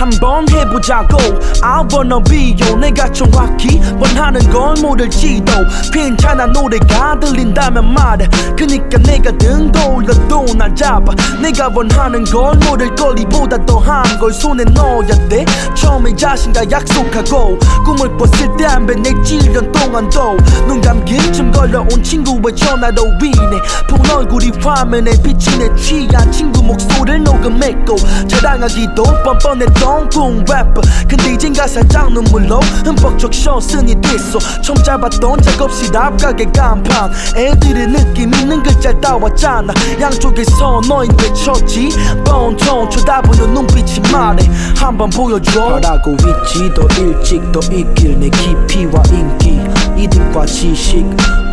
해보자고. I wanna be you 내가 정확히 원하는 걸 모를지도. 괜찮아 노래가 들린다면 말해. 그니까 내가 등 돌려도 날 잡아. 내가 원하는 걸 모를 거리보다 더한 걸 손에 넣어야 돼. 처음에 자신과 약속하고 꿈을 꿨을 때 안배내 7년 동안도 눈 감긴 쯤 걸려온 친구의 전화로 인해 본 얼굴이 화면에 비치네 취한 친구 목소리를 녹음했고 자랑하기도 뻔뻔했던 꿈 래퍼 근데 이젠 가사장 눈물로 흠뻑 적셔 쓰니 됐어. 처음 잡았던 작업실 앞가게 간판. 애들의 느낌 있는 글자 따왔잖아. 양쪽에서 너인 외쳤지. 번톤 쳐다보는 눈빛이 말해. 한번 보여줘. 바라고 있지. 더 일찍 더 있길 내 깊이와 인기. 이득과 지식.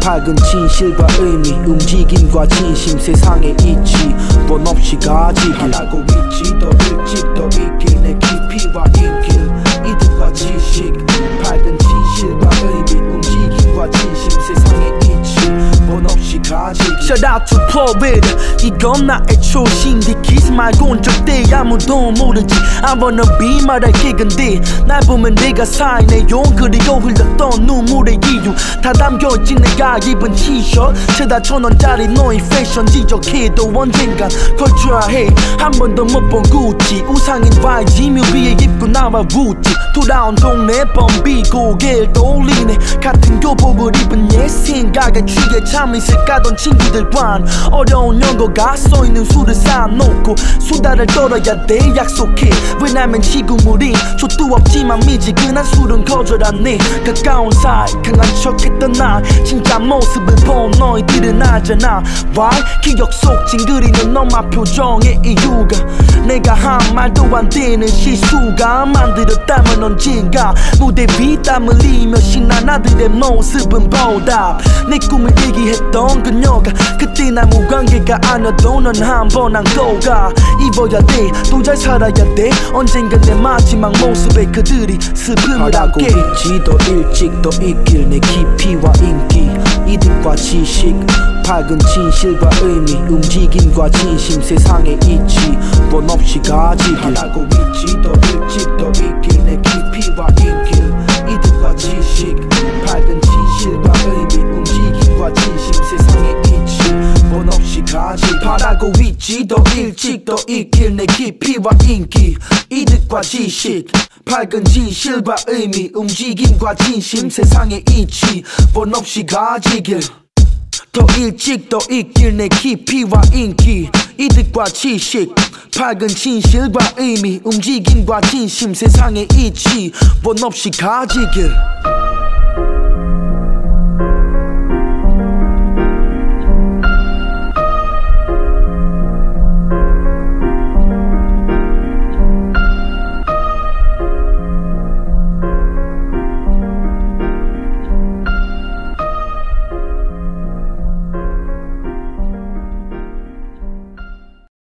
밝은 진실과 의미. 움직임과 진심 세상에 있지. 원 없이 가지길. 바라고 있지. 더 일찍 더 있길 Shout out to Florida 이건 나의 초심. 디키스 말곤 절대 아무도 모르지. I wanna be 말할게 근데 날 보면 내가 사인 내용 그리고 흘렸던 눈물의 이유. 다 담겨있지 내가 입은 티셔츠. 세다 천원짜리 너의 패션. 지적해도 언젠간 걸쳐야 해 한 번도 못 본 구찌. 우상인 YG 뮤비에 입고 나와 우찌 돌아온 동네 범비 고개를 돌리네. 같은 교복을 입은 내 생각에 취해 잠이 슬까던 친구들과는 어려운 연거가 써있는 술을 쌓아놓고 수다를 떨어야 돼 약속해. 왜냐면 지금 우린 족도 없지만 미지근한 술은 거절하네. 가까운 사이 강한 척했던 나. 진짜 모습을 본 너희들은 알잖아. Why? 기억 속 찡그리는 너만 표정의 이유가 내가 한 말도 안 되는 실수가 만들었다면 언젠가 무대 위땀 흘리며 신난 아들의 모습은 보답. 내 꿈을 얘기했던 그녀가 그때 아무 관계가 아니어도 넌 한번 안고 가 입어야 돼. 또 잘 살아야 돼. 언젠가 내 마지막 모습에 그들이 슬픔을 안게. 있지 더 일찍 더 있길 내 깊이와 인기 이득과 지식 밝은 진실과 의미 움직임과 진심 세상에 있지. 원 없이 가지길. 바라고 있지 더 일찍 더있 지더 일찍 더 있길 내 깊이와 인기. 이득과 지식 밝은 진실과 의미 움직임과 진심 세상에 있지 번 없이 가지길. 더 일찍 더 있길 내 깊이와 인기. 이득과 지식 밝은 진실과 의미 움직임과 진심 세상에 있지 번 없이 가지길